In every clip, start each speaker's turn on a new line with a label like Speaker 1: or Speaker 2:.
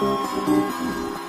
Speaker 1: Thank you.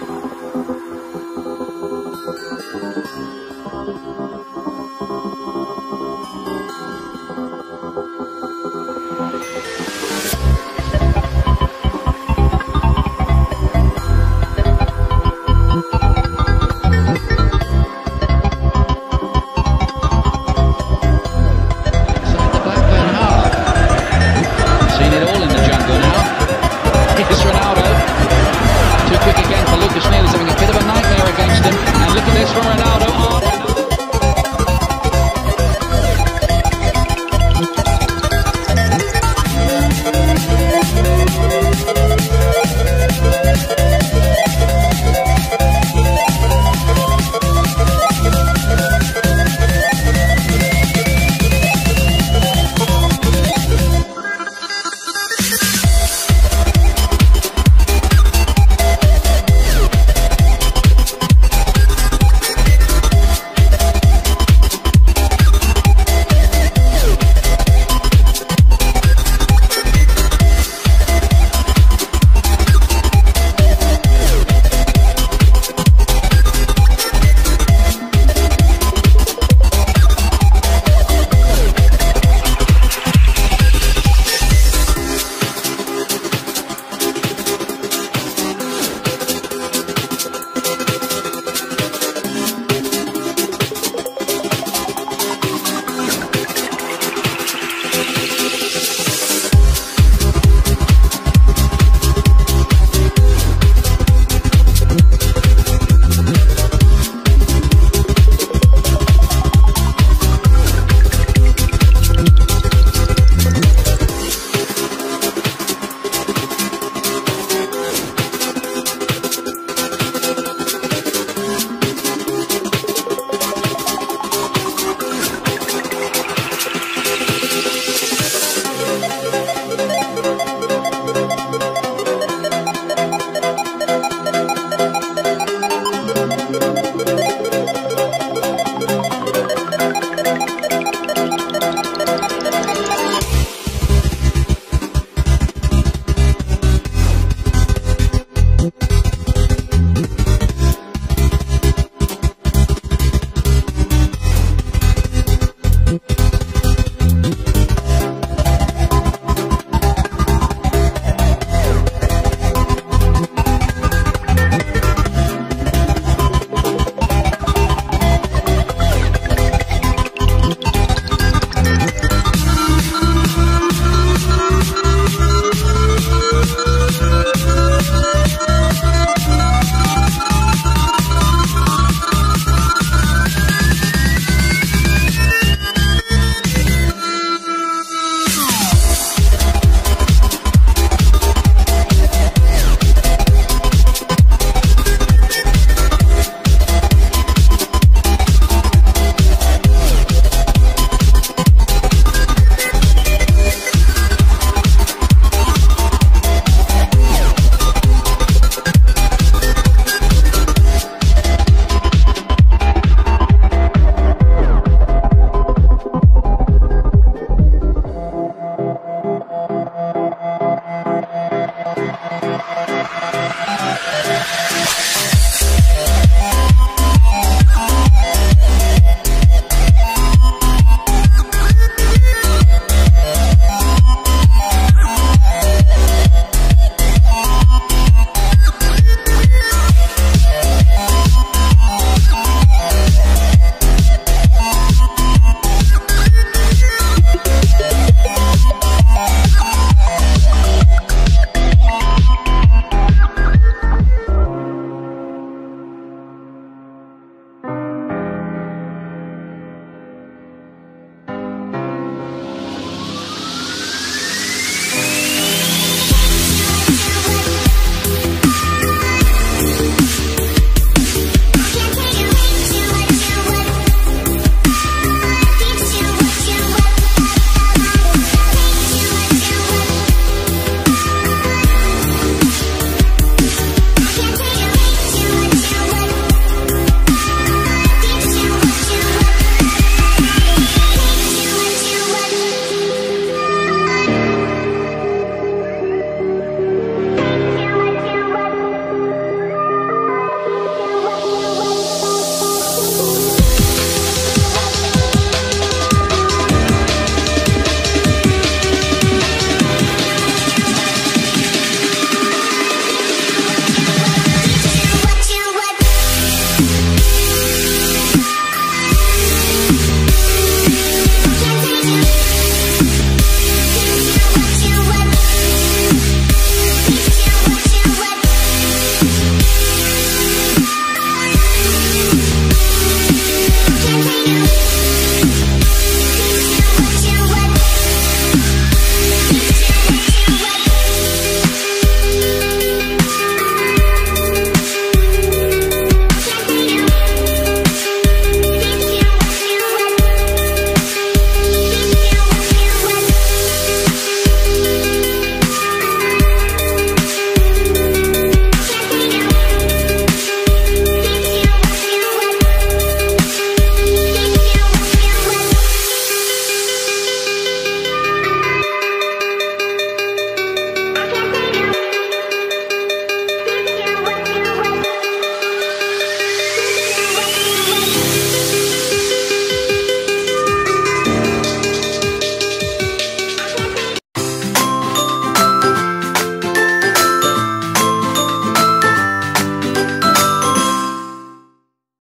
Speaker 2: Thank